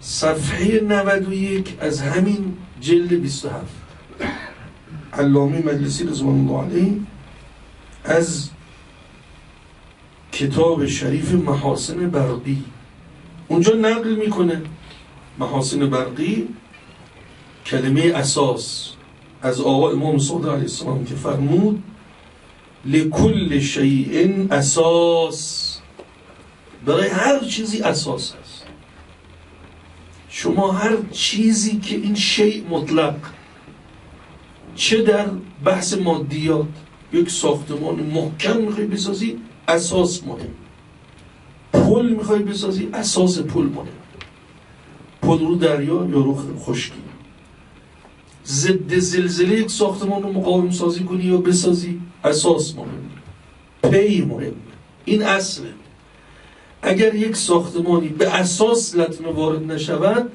صفحه 91 از همین جلد 27 علامه مجلسی رضوان الله علیه از کتاب شریف محاسن برقی. اونجا نقل می‌کنه. محاسن برقی کلمه اساس از آقا امام صادق علیه السلام که فرمود لکل شیء اساس. برای هر چیزی اساس هست شما هر چیزی که این شیء مطلق چه در بحث مادیات یک ساختمان محکم می‌خوای بسازی اساس مهم. پل می‌خوای بسازی اساس پل مهم. پل رو دریا یا رو خشکی. ضد زلزله یک ساختمان رو مقاوم سازی کنی یا بسازی اساس مهم. پی مهم. این اصله. اگر یک ساختمانی به اساس لطمه وارد نشود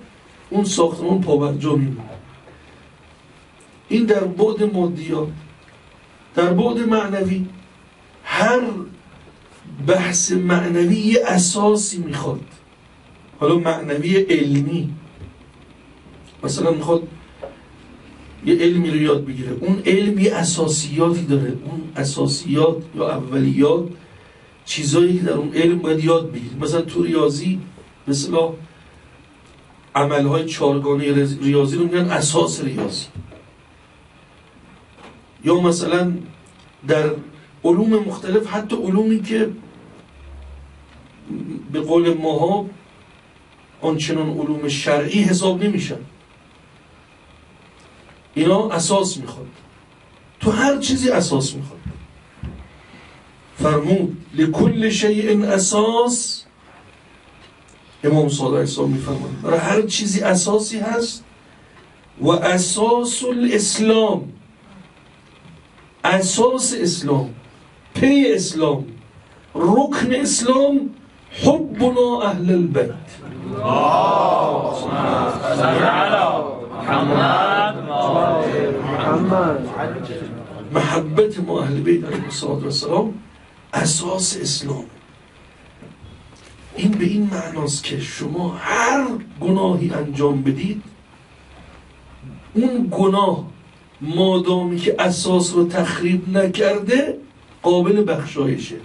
اون ساختمان پابرجا میمونه. این در بعد مادیات در بعد معنوی. هر بحث معنوی یه اساسی می‌خواد. حالا معنوی علمی. مثلا می‌خواد یه علمی رو یاد بگیره. اون علم یه اساسیاتی داره. اون اساسیات یا اولیات چیزایی که در اون علم باید یاد بگیری مثلا تو ریاضی مثلا عملهای چارگانه ریاضی رو میگن اساس ریاضی. یا مثلا در علوم مختلف حتی علومی که به قول ماها آنچنان علوم شرعی حساب نمیشن. اینا اساس می‌خواد. تو هر چیزی اساس می‌خواد. فرمود لکل شیء أساس. إمام صادق اسلام میفرماید برای هر چیزی اساسی هست و أساس الاسلام. أساس اسلام پی اسلام رکن اسلام حبنا أهل البيت محبت ما أهل بیت علیه السلام اساس اسلام. این به این معناست که شما هر گناهی انجام بدید اون گناه مادامی که اساس رو تخریب نکرده قابل بخشایشه.